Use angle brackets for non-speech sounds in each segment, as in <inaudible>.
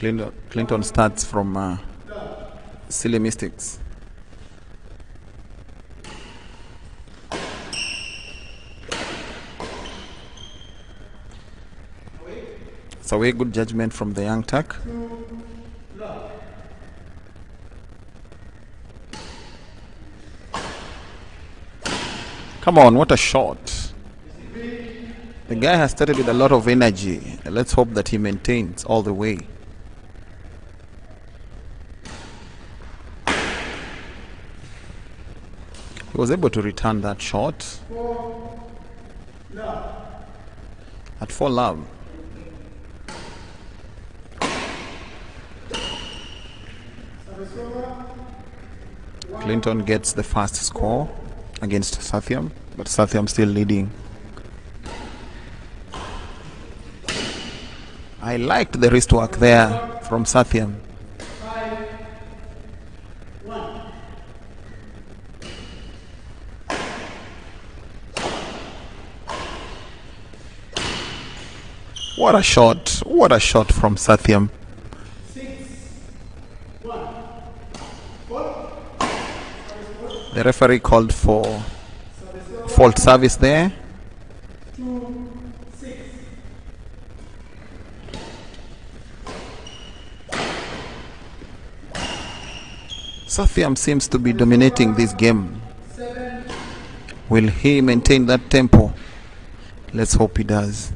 Clinton, Clinton starts from uh, Silly Mystics. It's a very good judgment from the young Turk. Come on, what a shot. The guy has started with a lot of energy. Let's hope that he maintains all the way. Was able to return that shot. At four love. Clinton gets the first score against Sathyam, but Sathyam still leading. I liked the wrist work there from Sathyam. What a shot! What a shot from Sathyam. The referee called for fault service there. Sathyam seems to be dominating this game. Will he maintain that tempo? Let's hope he does.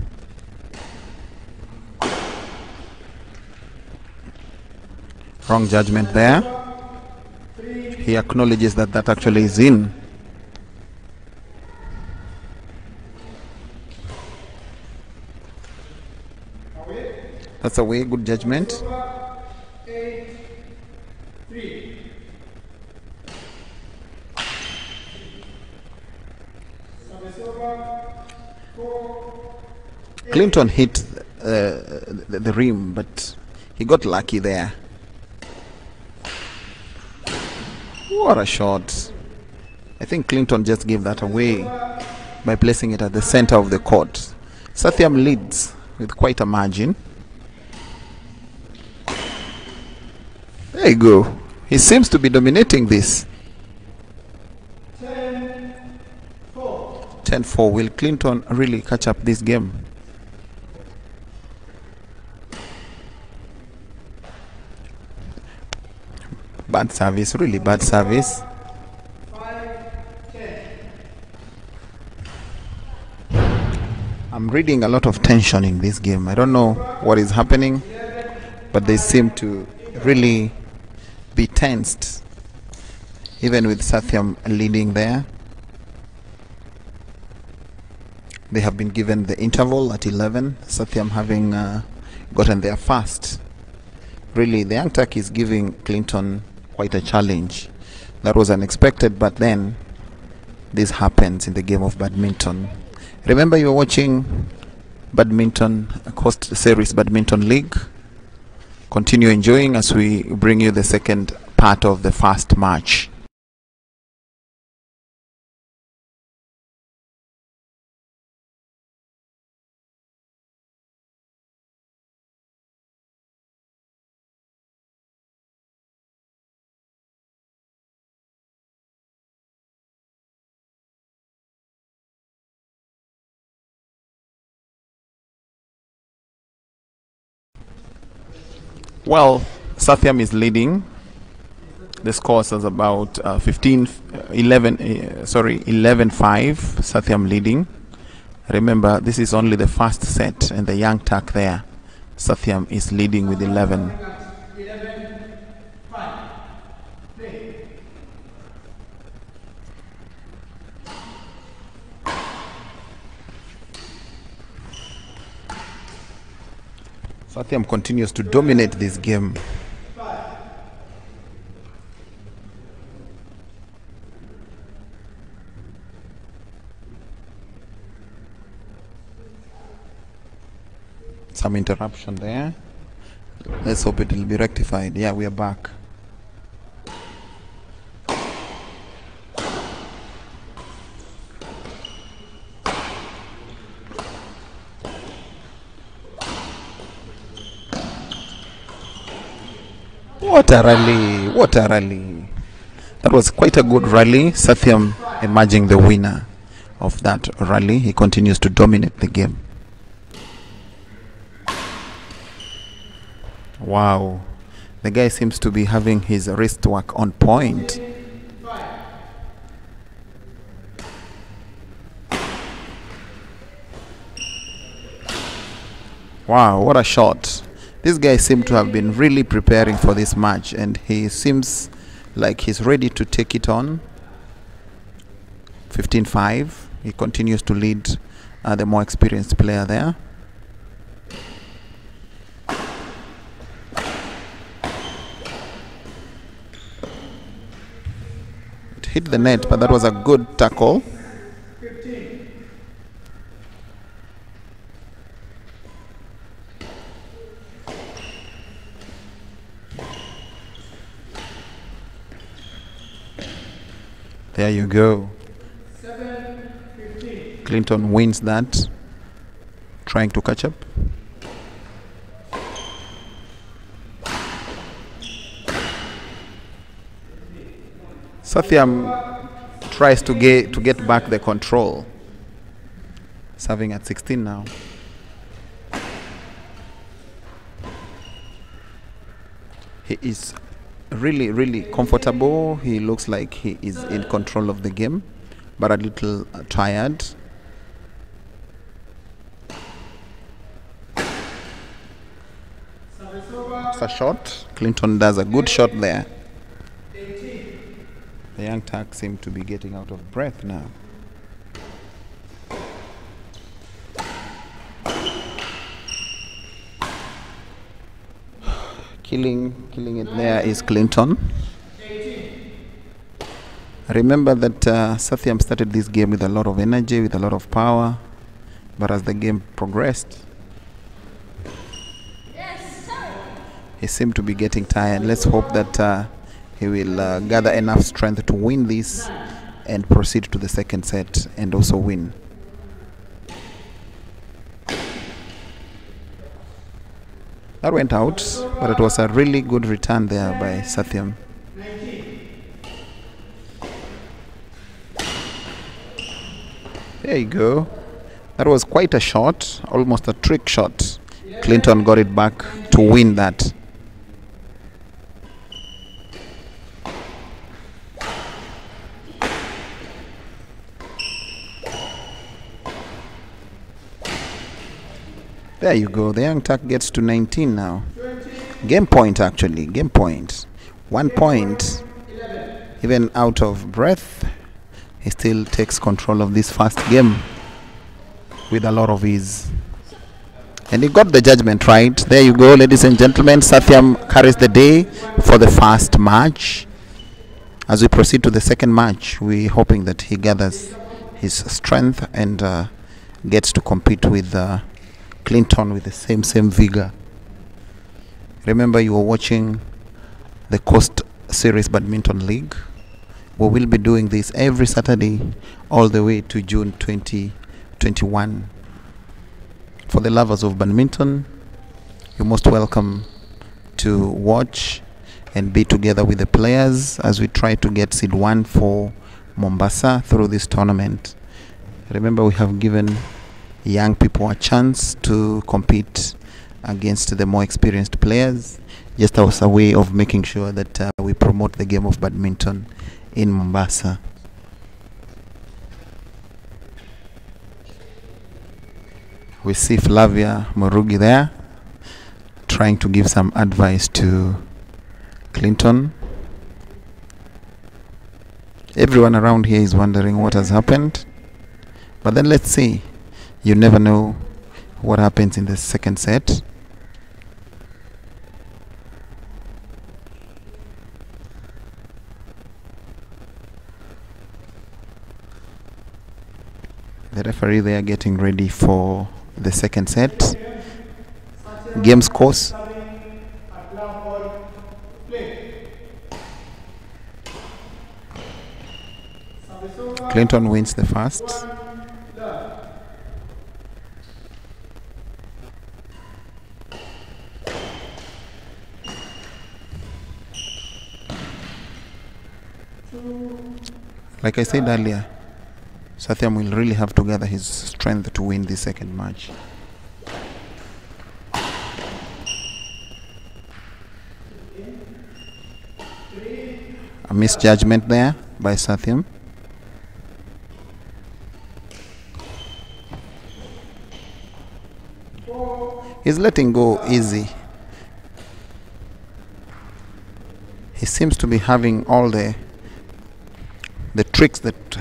Wrong judgment there. He acknowledges that that actually is in. That's a way good judgment. Clinton hit uh, the, the rim, but he got lucky there. What a shot. I think Clinton just gave that away by placing it at the center of the court. Sathyam leads with quite a margin. There you go. He seems to be dominating this. 10 4. Will Clinton really catch up this game? Bad service, really bad service. I'm reading a lot of tension in this game. I don't know what is happening, but they seem to really be tensed, even with Sathyam leading there. They have been given the interval at 11, Sathyam having uh, gotten there first. Really, the Young is giving Clinton quite a challenge. That was unexpected, but then this happens in the game of badminton. Remember, you're watching badminton, Coast Series Badminton League. Continue enjoying as we bring you the second part of the first match. Well, Sathyam is leading. The score is about uh, 15, uh, 11, uh, sorry, 11 5. Sathyam leading. Remember, this is only the first set, and the young Turk there. Sathyam is leading with 11. Sathyam continues to dominate this game. Some interruption there. Let's hope it will be rectified. Yeah, we are back. What a rally! What a rally! That was quite a good rally. Sathyam emerging the winner of that rally. He continues to dominate the game. Wow. The guy seems to be having his wrist work on point. Wow, what a shot. This guy seems to have been really preparing for this match and he seems like he's ready to take it on. 15-5. He continues to lead uh, the more experienced player there. It hit the net, but that was a good tackle. There you go. Clinton wins that. Trying to catch up. Sathyam tries to get to get back the control. Serving at 16 now. He is really, really comfortable. He looks like he is in control of the game, but a little uh, tired. It's a shot. Clinton does a good shot there. The young Turk seem to be getting out of breath now. Killing killing it there is Clinton. Remember that uh, started this game with a lot of energy, with a lot of power, but as the game progressed, he seemed to be getting tired. Let's hope that uh, he will uh, gather enough strength to win this and proceed to the second set and also win. That went out, but it was a really good return there by Sathyam. There you go. That was quite a shot, almost a trick shot. Clinton got it back to win that. There you go. The young Turk gets to 19 now. Game point, actually. Game point. One point. Even out of breath, he still takes control of this first game with a lot of ease. And he got the judgment right. There you go, ladies and gentlemen. Sathyam carries the day for the first match. As we proceed to the second match, we're hoping that he gathers his strength and uh, gets to compete with. Uh, Clinton with the same same vigor. Remember, you were watching the Coast Series Badminton League. We will be doing this every Saturday all the way to June 2021. For the lovers of badminton, you're most welcome to watch and be together with the players as we try to get seed one for Mombasa through this tournament. Remember, we have given young people a chance to compete against the more experienced players, just as a way of making sure that uh, we promote the game of badminton in Mombasa. We see Flavia Morugi there trying to give some advice to Clinton. Everyone around here is wondering what has happened. But then let's see you never know what happens in the second set. The referee they are getting ready for the second set. Games course. Clinton wins the first. Like I said earlier, Sathyam will really have to gather his strength to win the second match. A misjudgment there by Sathyam. He's letting go easy. He seems to be having all the tricks that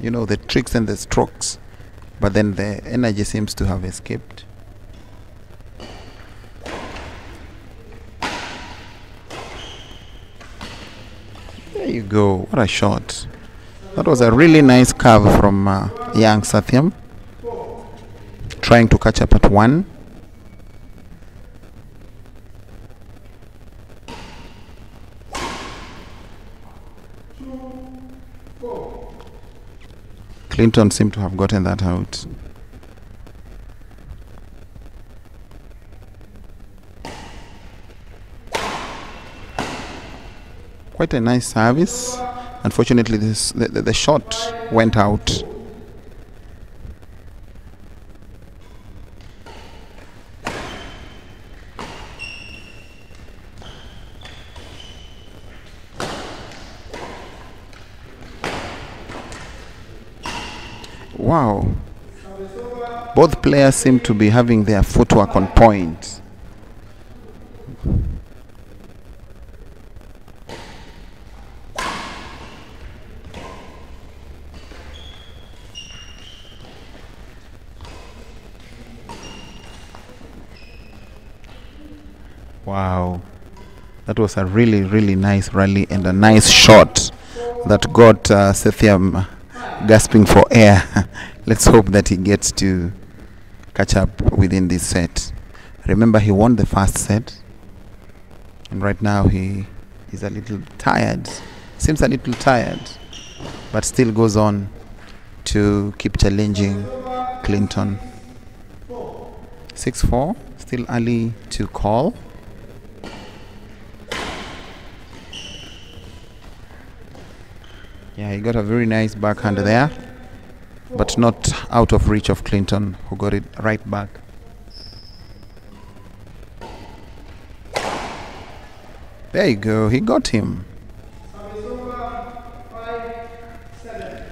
you know the tricks and the strokes but then the energy seems to have escaped. There you go. What a shot. That was a really nice curve from uh, young Sathyam. trying to catch up at one Clinton seemed to have gotten that out. Quite a nice service. Unfortunately, this the, the, the shot went out. Wow. Both players seem to be having their footwork on point. Wow. That was a really, really nice rally and a nice shot that got uh, Sathyam gasping for air. <laughs> Let's hope that he gets to catch up within this set. Remember, he won the first set, and right now he is a little tired. Seems a little tired, but still goes on to keep challenging Clinton. 6 4, still early to call. Yeah, he got a very nice backhand there, but not out of reach of Clinton, who got it right back. There you go, he got him.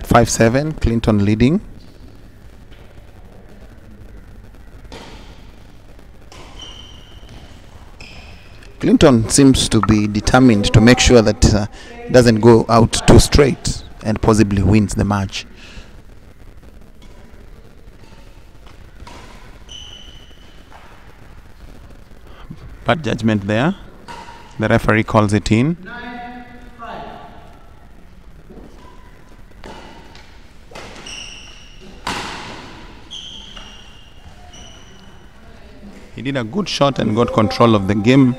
5 7, Clinton leading. Clinton seems to be determined to make sure that uh, doesn't go out too straight and possibly wins the match. Bad judgment there. The referee calls it in. He did a good shot and got control of the game,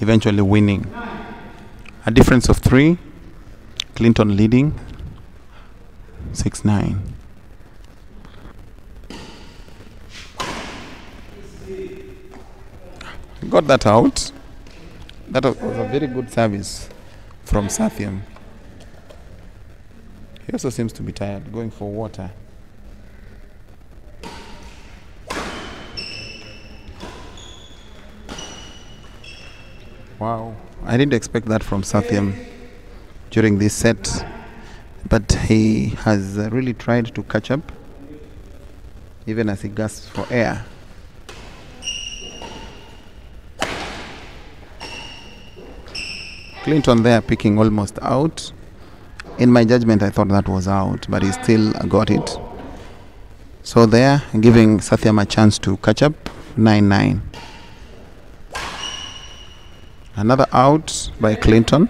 eventually winning. A difference of three. Clinton leading 6 9. Got that out. That was a very good service from Sathyam. He also seems to be tired, going for water. Wow, I didn't expect that from Sathyam during this set, but he has really tried to catch up, even as he gasps for air. Clinton there picking almost out. In my judgment, I thought that was out, but he still got it. So there, giving Sathyam a chance to catch up, 9-9. Another out by Clinton.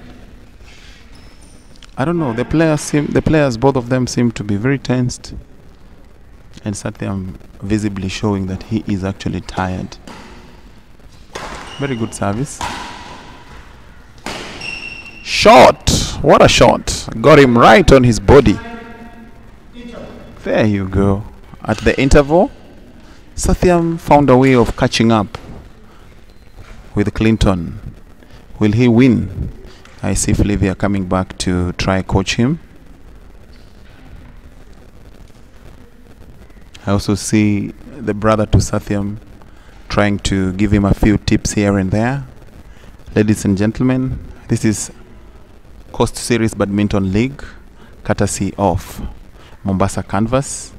I don't know. The players seem, the players, both of them, seem to be very tensed, and Sathyam visibly showing that he is actually tired. Very good service. Shot. What a shot. Got him right on his body. There you go. At the interval, Sathyam found a way of catching up with Clinton. Will he win? I see Flavia coming back to try coach him. I also see the brother to Sathyam trying to give him a few tips here and there. Ladies and gentlemen, this is Coast Series Badminton League, courtesy of Mombasa Canvas,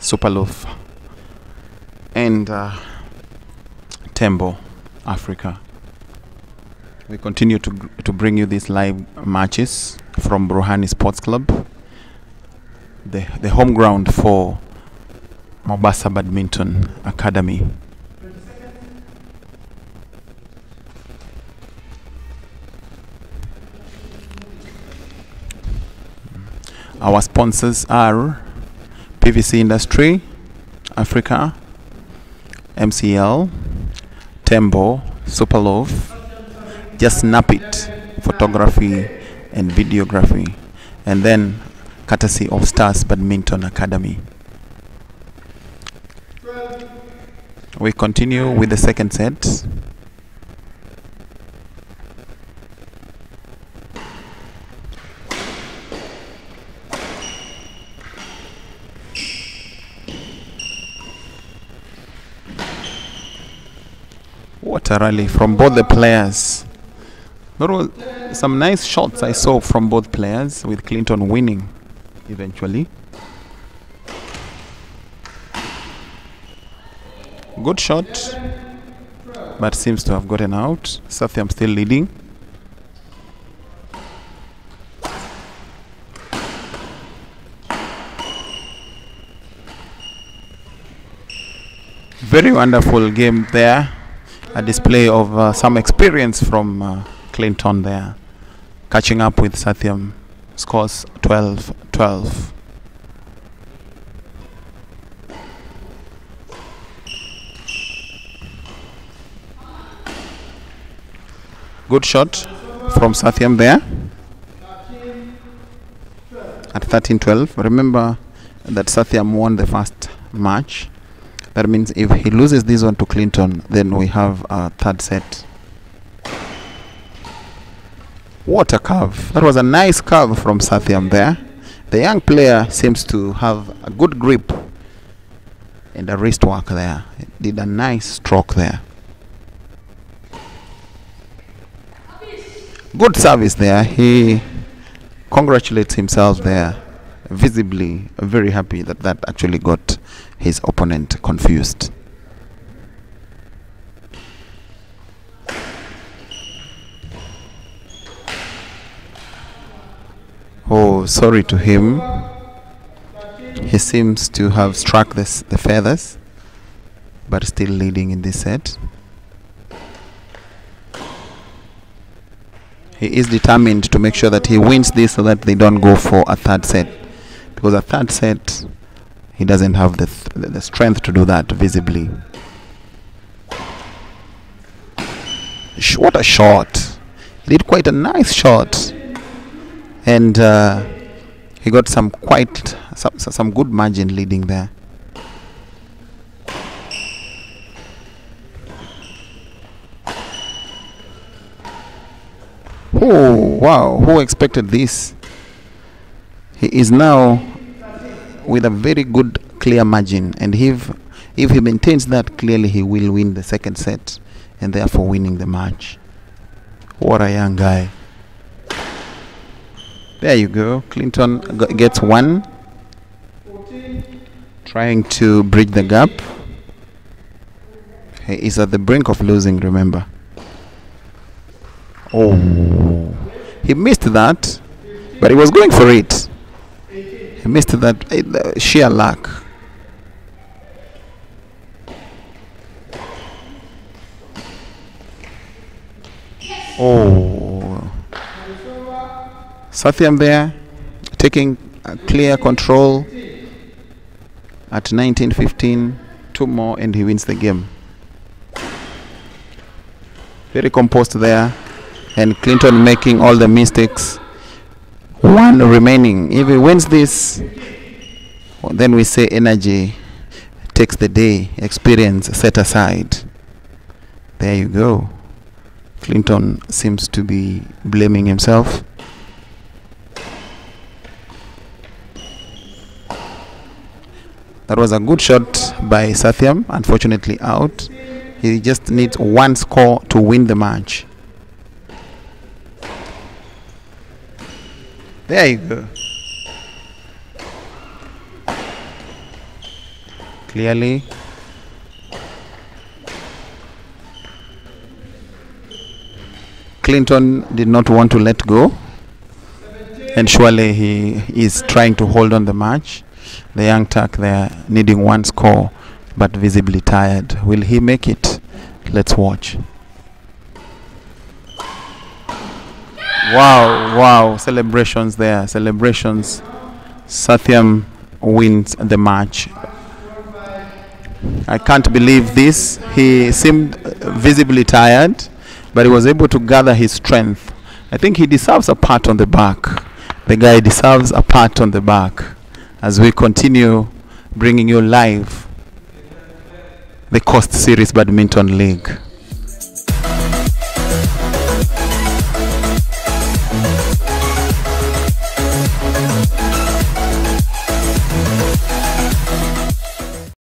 Superloaf, and uh, Tembo, Africa. We continue to, to bring you these live matches from Bruhani Sports Club, the, the home ground for Mombasa Badminton Academy. Our sponsors are PVC Industry, Africa, MCL, Tembo, Superloaf, Just Snap It, Photography and Videography, and then courtesy of Stars Badminton Academy. We continue with the second set. Rally from both the players. There were some nice shots I saw from both players, with Clinton winning eventually. Good shot, but seems to have gotten out. Sathyam still leading. Very wonderful game there. A display of uh, some experience from uh, Clinton there. Catching up with Sathyam. Scores 12 12. Good shot from Sathyam there. At 13 12. Remember that Sathyam won the first match. That means if he loses this one to Clinton, then we have a third set. What a curve. That was a nice curve from Sathyam there. The young player seems to have a good grip and a wrist work there. Did a nice stroke there. Good service there. He congratulates himself there. Visibly very happy that that actually got his opponent confused. Oh, sorry to him. He seems to have struck this, the feathers, but still leading in this set. He is determined to make sure that he wins this so that they don't go for a third set. Because a third set, he doesn't have the, th- the- strength to do that visibly. Sh- what a shot! He did quite a nice shot. And uh, he got some quite some, some good margin leading there. Oh wow! Who expected this? He is now with a very good clear margin, and if if he maintains that, clearly he will win the second set, and therefore winning the match. What a young guy! There you go. Clinton gets one, trying to bridge the gap. He is at the brink of losing. Remember. Oh, he missed that, but he was going for it. He missed that the sheer luck. Oh, Sathyam there taking uh, clear control at 1915. Two more, and he wins the game. Very composed there and Clinton making all the mistakes. One remaining. If he wins this, then we say energy takes the day, experience set aside. There you go. Clinton seems to be blaming himself. That was a good shot by Sathyam, unfortunately out. He just needs one score to win the match. There you go. Clearly. Clinton did not want to let go. And surely he is trying to hold on the match. The young Turk there needing one score but visibly tired. Will he make it? Let's watch. Wow, wow, celebrations there, celebrations. Sathyam wins the match. I can't believe this. He seemed visibly tired, but he was able to gather his strength. I think he deserves a pat on the back. The guy deserves a pat on the back as we continue bringing you live the Coast Series Badminton League.